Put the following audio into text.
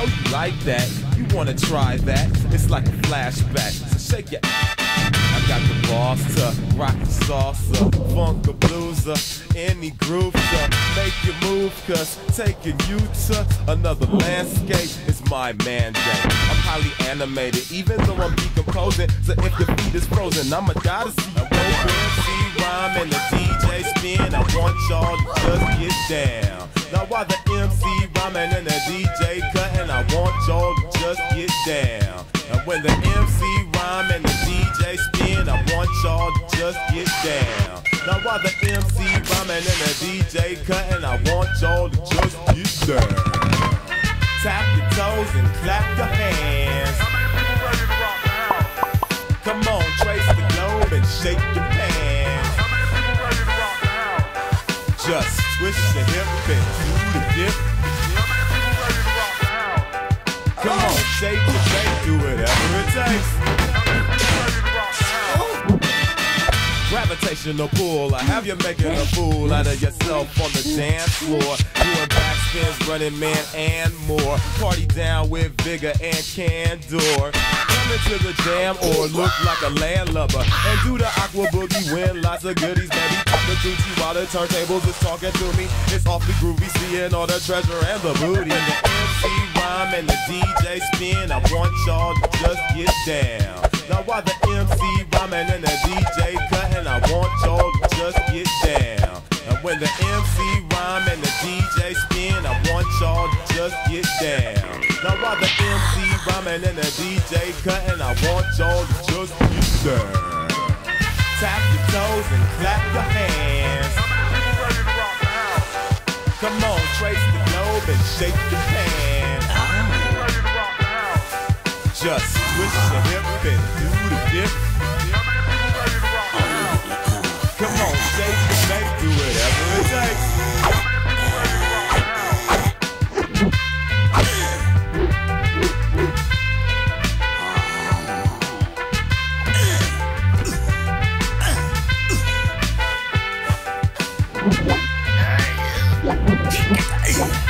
know you like that. You wanna try that? It's like a flashback. So shake your I got the boss to rock the salsa, funk a blueser, any groove to make you move, cause taking you to another landscape is my mandate. I'm highly animated, even though I'm decomposing. So if your feet is frozen, I'ma die to see you rhyme and the DJ spin. I want y'all to just get down. Now while the MC rhyming and the DJ y'all just get down. And when the MC rhyme and the DJ spin, I want y'all to just get down. Now while the MC rhyming and the DJ cutting, I want y'all to just get down. Tap your toes and clap your hands. Come on, trace the globe and shake your pants. Just twist your hip and do the dip. Come on, shake your bake, do whatever it takes. Gravitational pull, I have you making a fool out of yourself on the dance floor. Doing backspins, running man, and more. Party down with vigor and candor. Come into the jam or look like a landlubber. And do the aqua boogie, win lots of goodies, baby. The While the turntables is talking to me. It's awfully groovy, seeing all the treasure and the booty. And the MC rhyme and the DJ spin. I want y'all to just get down. Now while the MC rhyming and the DJ cutting, I want y'all to just get down. And when the MC rhyme and the DJ spin, I want y'all to just get down. Now while the MC rhyming and the DJ cutting, I want y'all to just get down. Tap your toes and clap your hands. shake your pants. Just twist your hip and do the dip. Come on, shake your bank, do whatever it takes. Yeah.